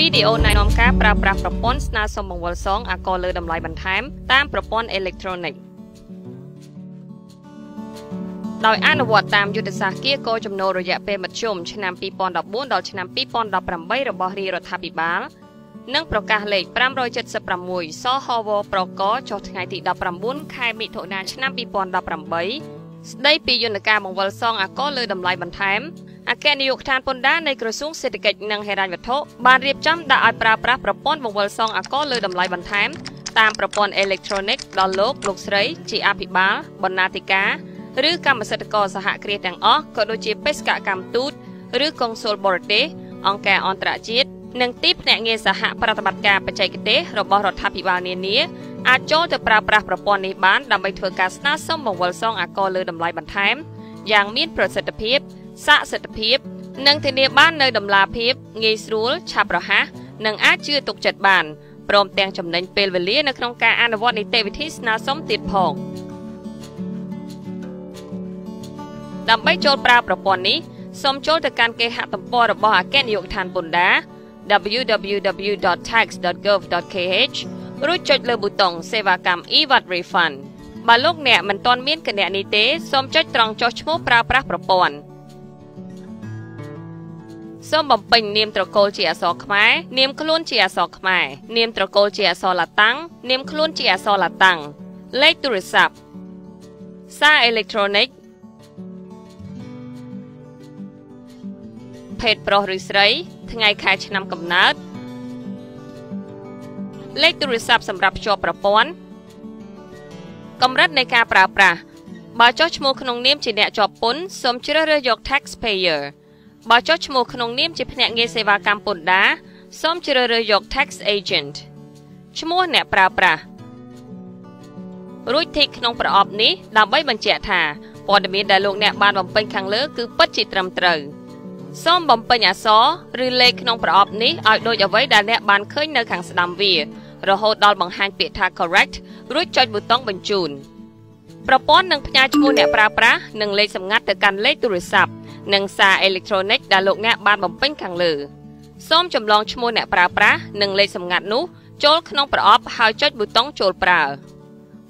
វីដេអូណែនាំការប្រើប្រាស់ប្រព័ន្ធស្នើសុំបង្វិលសងអាករលើតម្លៃបន្ថែមតាមប្រព័ន្ធអេឡិចត្រូនិកដោយអនុវត្តតាមយុទ្ធសាស្ត្រគៀកោចំណូលរយៈពេលមធ្យមឆ្នាំ2014ដល់ឆ្នាំ2018របស់រាជរដ្ឋាភិបាលនិងប្រកាសលេខ576សហវប្រកចុះថ្ងៃទី19ខែមិថុនាឆ្នាំ2018ស្ដីពីយន្តការបង្វិលសងអាករលើតម្លៃបន្ថែម អគ្គនាយកដ្ឋានពន្ធដារនៃក្រសួងសេដ្ឋកិច្ចនិងហិរញ្ញវត្ថុបានរៀបចំដាក់ឲ្យប្រើប្រាស់ប្រព័ន្ធបង្វិលសងអាករលើតម្លៃបន្ថែមតាមប្រព័ន្ធអេឡិចត្រូនិកដល់លោកលោកស្រី ជាអភិបាលបណ្ណាធិការឬកម្មសិទ្ធិករសហគ្រាសទាំងអស់ក៏ដូចជាបេសកកម្មទូតឬកុងស៊ុលបរទេសអង្គការអន្តរជាតិនិងទីភ្នាក់ងារសហប្រតិបត្តិការបច្ចេកទេសរបស់រដ្ឋាភិបាលនានាអាចចូលទៅប្រើប្រាស់ប្រព័ន្ធនេះបានដើម្បីធ្វើការស្នើសុំបង្វិលសងអាករលើតម្លៃបន្ថែមយ៉ាងមានប្រសិទ្ធភាព ស័ក្តិសិទ្ធិភាពនិងធានាបាននៅដំណាភាពងាយស្រួលឆាប់រហ័សនិងអាចជឿទុកចិត្តបានព្រមទាំងចំណេញពេលវេលានៅក្នុងការអនុវត្តនីតិវិធីស្នើសុំទៀតផងដើម្បីចូលប្រើប្រព័ន្ធនេះសូមចូលទៅកាន់គេហទំព័ររបស់អគ្គនាយកដ្ឋានពន្ធដារ www.tax.gov.kh រួចចុចលើប៊ូតុងសេវាកម្ម e-VAT refund បើលោកអ្នកមិនទាន់មានគណនីទេសូមចុចត្រង់ចុះឈ្មោះប្រើប្រាស់ប្រព័ន្ធ សូមបំពេញនាមត្រកូលជាអក្សរខ្មែរនាមខ្លួនជាអក្សរខ្មែរនាមត្រកូលជាអក្សរឡាតាំងនាមខ្លួនជាអក្សរឡាតាំងលេខទូរស័ព្ទសារអេឡិចត្រូនិកភេទប្រុសឬស្រី ថ្ងៃខែឆ្នាំកំណើតលេខទូរស័ព្ទសម្រាប់ភ្ជាប់ប្រព័ន្ធកម្រិតនៃការប្រើប្រាស់បើចុះឈ្មោះក្នុងនាមជាអ្នកជាប់ពន្ធសូមជ្រើសរើសយក taxpayer បើចុះឈ្មោះក្នុងនាមជាភ្នាក់ងារសេវាកម្មពន្ធដារសូមជ្រើសរើសយក tax agent ឈ្មោះអ្នកប្រើប្រាស់រួចធីកក្នុងប្រអប់នេះដើម្បីបញ្ជាក់ថាព័ត៌មានដែលលោកអ្នកបានបំពេញខាងលើគឺពិតជាត្រឹមត្រូវសូមបំពេញអក្សរឬលេខក្នុងប្រអប់នេះឲ្យដូចអ្វីដែលអ្នកបានឃើញនៅខាងស្ដាំវា រហូតដល់បង្ហាញពាក្យថា correct រួចចុចប៊ូតុងបញ្ជូនប្រព័ន្ធនឹងផ្ញើឈ្មោះអ្នកប្រើប្រាស់និងលេខសម្ងាត់ទៅកាន់លេខទូរស័ព្ទ និងសារអេឡិចត្រូនិកដែលលោកអ្នកបានបំពេញខាងលើសូមចម្លងឈ្មោះអ្នកប្រើប្រាស់និងលេខសម្ងាត់នោះចូលក្នុងប្រអប់ហើយចុចប៊ូតុងចូលប្រើ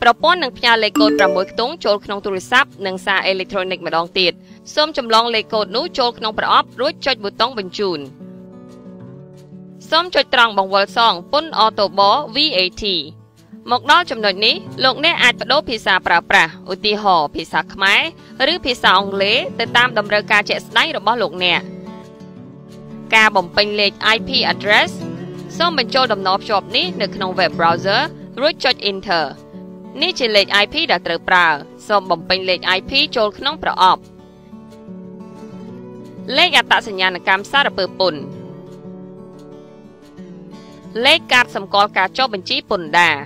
ប្រព័ន្ធនឹងផ្ញើលេខកូដ6ខ្ទង់ចូលក្នុងទូរស័ព្ទនិងសារអេឡិចត្រូនិកម្ដងទៀតសូមចម្លងលេខកូដនោះចូលក្នុងប្រអប់រួចចុចប៊ូតុងបញ្ជូនសូមចុចត្រង់បង្វិលសងពន្ធអូតូប VAT មកដល់ចំណុចនេះលោកអ្នកអាចបដូរភាសាប្រើប្រាស់ឧទាហរណ៍ភាសាខ្មែរឬភាសាអង់គ្លេសទៅតាមតម្រូវការជាក់ស្ដែងរបស់លោកអ្នកការបំពេញលេខ IP address សូមបញ្ចូលតំណភ្ជាប់នេះនៅក្នុង web browser រួចចុច enter នេះជាលេខ IP ដែលត្រូវប្រើសូមបំពេញលេខ IP ចូលក្នុងប្រអប់លេខអត្តសញ្ញាណកម្មសារពើពន្ធលេខកាតសម្គាល់ការចុះបញ្ជីពន្ធដារ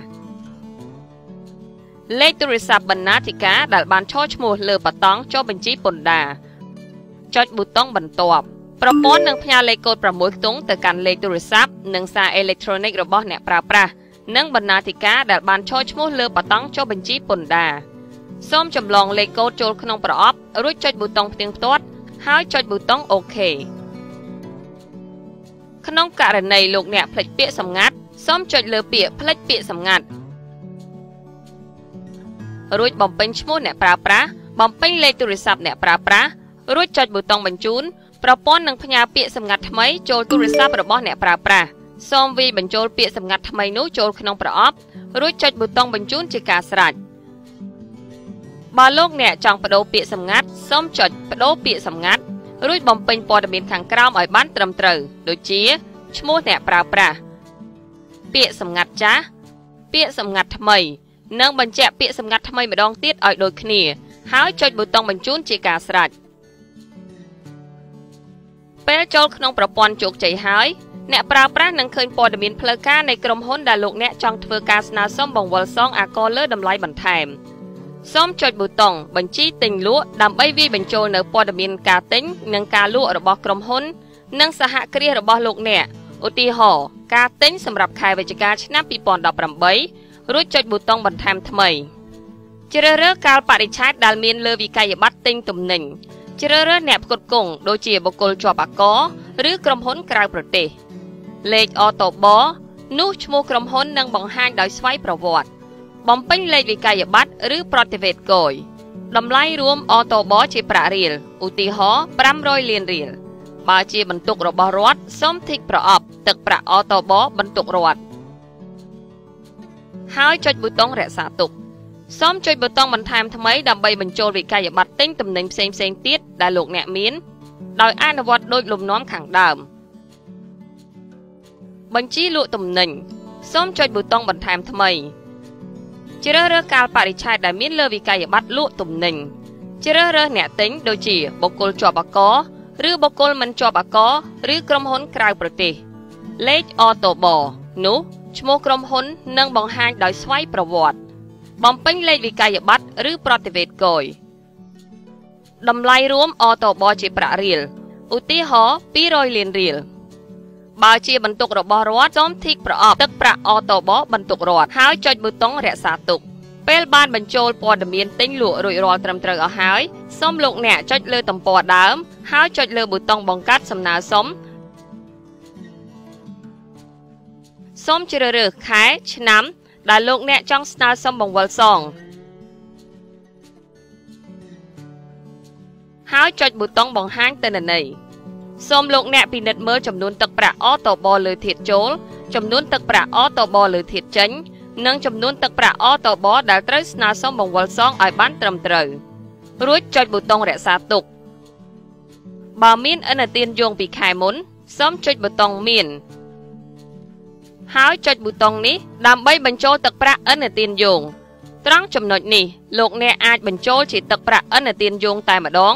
លេខទូរស័ព្ទបណ្ណាធិការដែលបានឈរឈ្មោះលើបតង់ចុះបញ្ជីពន្ធដារចុចប៊ូតុងបន្ទាប់ប្រព័ន្ធនឹងផ្ញើលេខកូដ6ខ្ទង់ទៅកាន់លេខទូរស័ព្ទនិងសារអេឡិចត្រូនិករបស់អ្នកប្រើប្រាស់និងបណ្ណាធិការដែលបានឈរឈ្មោះលើបតង់ចុះបញ្ជីពន្ធដារសូមចម្លងលេខកូដចូលក្នុងប្រអប់រួចចុចប៊ូតុងផ្ទៀងផ្ទាត់ហើយចុចប៊ូតុងអូខេក្នុងករណីលោកអ្នកភ្លេចពាក្យសម្ងាត់សូមចុចលើពាក្យភ្លេចពាក្យសម្ងាត់ រួចបំពេញឈ្មោះអ្នកប្រើប្រាស់បំពេញលេខទូរស័ព្ទអ្នកប្រើប្រាស់រួចចុចប៊ូតុងបញ្ជូនប្រព័ន្ធនឹងផ្ញើពាក្យសម្ងាត់ថ្មីចូលទូរស័ព្ទរបស់អ្នកប្រើប្រាស់សូមវាយបញ្ចូលពាក្យសម្ងាត់ថ្មីនោះចូលក្នុងប្រអប់រួចចុចប៊ូតុងបញ្ជូនជាការស្រេចបើលោកអ្នកចង់បដូរពាក្យសម្ងាត់សូមចុចបដូរពាក្យសម្ងាត់រួចបំពេញព័ត៌មានខាងក្រោមឲ្យបានត្រឹមត្រូវដូចជាឈ្មោះអ្នកប្រើប្រាស់ពាក្យសម្ងាត់ចាស់ពាក្យសម្ងាត់ថ្មី និងបញ្ជាក់ពាក្យសម្ងាត់ថ្មីម្ដងទៀតឲ្យដូចគ្នា ហើយចុចប៊ូតុងបញ្ជូនជាការស្រេចពេលចូលក្នុងប្រព័ន្ធជោគជ័យហើយអ្នកប្រើប្រាស់នឹងឃើញព័ត៌មានផ្លូវការនៃក្រុមហ៊ុនដែលលោកអ្នកចង់ធ្វើការស្នើសុំបង្វិលសងអាករលើតម្លៃបន្ថែមសូមចុចប៊ូតុងបញ្ជីទិញលក់ដើម្បីវាយបញ្ចូលនៅព័ត៌មានការទិញនិងការលក់របស់ក្រុមហ៊ុន និងសហគ្រាសរបស់លោកអ្នកឧទាហរណ៍ការទិញសម្រាប់ខែវិច្ឆិកាឆ្នាំ2018 រួចចុចប៊ូតុងបន្ថែមថ្មីជ្រើសរើសកាលបរិច្ឆេទដែលមានលើវិក័យប័ត្រទិញទំនិញជ្រើសរើសអ្នកផ្គត់ផ្គង់ដូចជាបុគ្គលជាប់អាករឬក្រុមហ៊ុនក្រៅប្រទេសលេខអូតូបនោះឈ្មោះក្រុមហ៊ុននឹងបង្ហាញដោយស្វ័យប្រវត្តិបំពេញលេខវិក័យប័ត្រឬប្រតិវេតគយតម្លៃរួមអូតូបជាប្រាក់រៀលឧទាហរណ៍500លានរៀលបើជាបន្ទុករបស់រដ្ឋសូមធីកប្រអប់ទឹកប្រាក់អូតូបបន្ទុករដ្ឋ ហើយចុចប៊ូតុងរក្សាទុកសូមចុចប៊ូតុងបន្ថែមថ្មីដើម្បីបញ្ចូលវិក័យប័ត្រទិញទំនិញផ្សេងៗទៀតដែលលោកអ្នកមាន ដោយអនុវត្តដូចលំនាំខាងដើមបញ្ជីលក់ទំនិញសូមចុចប៊ូតុងបន្ថែមថ្មីជ្រើសរើសកាលបរិច្ឆេទដែលមានលើវិក័យប័ត្រលក់ទំនិញជ្រើសរើសអ្នកទិញដូចជាបុគ្គលជាប់អាករឬបុគ្គលមិនជាប់អាករឬក្រុមហ៊ុនក្រៅប្រទេសលេខអូតូបនោះ ឈ្មោះក្រុមហ៊ុននឹងបង្ហាញដោយស្វ័យប្រវត្តិបំពេញលេខវិក័យប័ត្រឬប្រតិវេតគយតម្លៃរួមអូតូបជាប្រាក់រៀលឧទាហរណ៍200លានរៀលបើជាបន្ទុករបស់រដ្ឋសូមធីកប្រអប់ទឹកប្រាក់អូតូបបន្ទុករដ្ឋហើយចុចប៊ូតុងរក្សាទុកពេលបានបញ្ចូលព័ត៌មានទិញលក់រួចរាល់ត្រឹមត្រូវអស់ហើយសូមលោកអ្នកចុចលើទំព័រដើមហើយចុចលើប៊ូតុងបង្កើតសំណើសុំ សូមជ្រើសរើសខែឆ្នាំ ដែលលោកអ្នកចង់ស្នើសុំបង្វិលសងហើយចុចប៊ូតុងបង្ហាញទិន្នន័យសូមលោកអ្នកពិនិត្យមើលចំនួនទឹកប្រាក់អូតូបលើធាតុចូល ចំនួនទឹកប្រាក់អូតូបលើធាតុចេញ និងចំនួនទឹកប្រាក់អូតូបដែលត្រូវស្នើសុំបង្វិលសងឲ្យបានត្រឹមត្រូវរួចចុចប៊ូតុងរក្សាទុកបើមានឥណទានយោងពីខែមុនសូមចុចប៊ូតុងមាន ហើយចុចប៊ូតុងនេះដើម្បីបញ្ចូលទឹកប្រាក់ឥណទានយោងត្រង់ចំណុចនេះលោកអ្នកអាចបញ្ចូលជាទឹកប្រាក់ឥណទានយោងតែម្ដង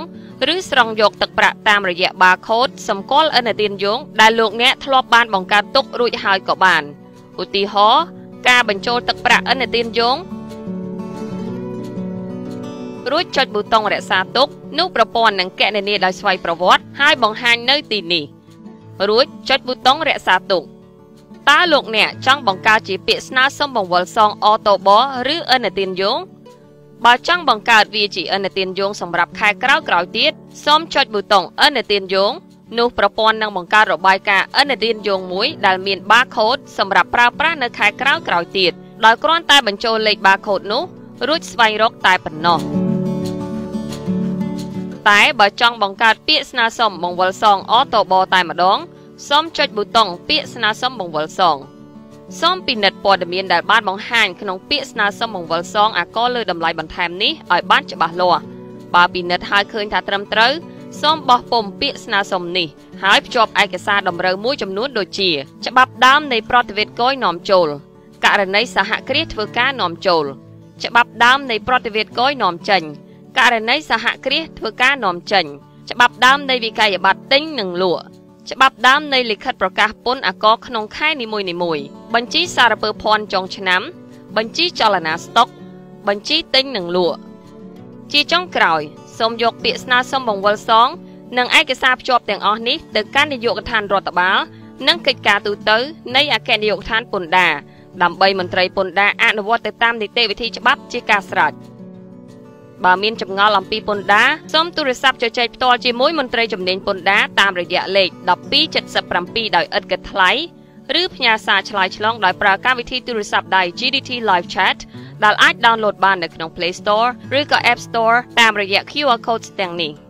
ឬស្រង់យកទឹកប្រាក់តាមរយៈ barcode សម្គាល់ឥណទានយោងដែលលោកអ្នកធ្លាប់បានបង្កើតទុករួចហើយក៏បានឧទាហរណ៍ការបញ្ចូលទឹកប្រាក់ឥណទានយោងរួចចុចប៊ូតុងរក្សាទុកនោះប្រព័ន្ធនឹងកណនាដោយស្វ័យប្រវត្តិហើយបង្ហាញនៅទីនេះរួចចុចប៊ូតុងរក្សាទុក តើលោកអ្នកចង់បង្កើតជាពាក្យស្នើសុំបង្វិលសងអូតូបឬឥណទានយោងបើចង់បង្កើតវាជាឥណទានយោងសម្រាប់ខែក្រោយក្រោយទៀតសូមចុចប៊ូតុងឥណទានយោងនោះប្រព័ន្ធនឹងបង្កើតរបាយការណ៍ឥណទានយោងមួយដែលមាន barcode សម្រាប់ប្រើប្រាស់នៅខែក្រោយក្រោយទៀតដោយគ្រាន់តែបញ្ចូលលេខ barcode នោះរួចស្វែងរកតែប៉ុណ្ណោះតែបើចង់បង្កើតពាក្យស្នើសុំបង្វិលសងអូតូបតែម្ដង សូមចុចប៊ូតុងពាក្យស្នើសុំបង្វិលសងសូមពិនិត្យព័ត៌មានដែលបានបង្ហាញក្នុងពាក្យស្នើសុំបង្វិលសងអាករលើតម្លៃបន្ថែមនេះឲ្យបានច្បាស់លាស់បើពិនិត្យហើយឃើញថាត្រឹមត្រូវសូមបោះពុម្ពពាក្យស្នើសុំនេះហើយភ្ជាប់ឯកសារតម្រូវមួយចំនួនដូចជា ច្បាប់ដើមនៃប្រតិវេតគយនាំចូលករណីសហគ្រាសធ្វើការនាំចូល ច្បាប់ដើមនៃប្រតិវេតគយនាំចេញករណីសហគ្រាសធ្វើការនាំចេញច្បាប់ដើមនៃវិក័យប័ត្រទិញនិងលក់ ច្បាប់ដើមនៃលិខិតប្រកាសពន្ធអាករក្នុងខែនីមួយៗបញ្ជីសារពើភ័ណ្ឌចុងឆ្នាំ បញ្ជីចលនាស្តុក បញ្ជីទិញនិងលក់ជាចុងក្រោយសូមយកពាក្យស្នើសុំបង្វិលសង និងឯកសារភ្ជាប់ទាំងអស់នេះទៅកាន់នាយកដ្ឋានរដ្ឋបាលនិងកិច្ចការទូតនៃអគ្គនាយកដ្ឋានពន្ធដារដើម្បីមន្ត្រីពន្ធដារអនុវត្តទៅតាមនីតិវិធីច្បាប់ជាការស្រេច បើមានចម្ងល់អំពីពន្ធដារសូមទូរស័ព្ទជជែកផ្ទាល់ជាមួយមន្ត្រីជំនាញពន្ធដារតាមរយៈលេខ1277ដោយឥតគិតថ្លៃឬផ្ញើសារឆ្លើយឆ្លងដោយប្រើកម្មវិធីទូរស័ព្ទដៃ GDT Live Chat ដែលអាច download បាននៅក្នុង Play Store ឬក៏ App Store តាមរយៈ QR code ទាំងនេះ។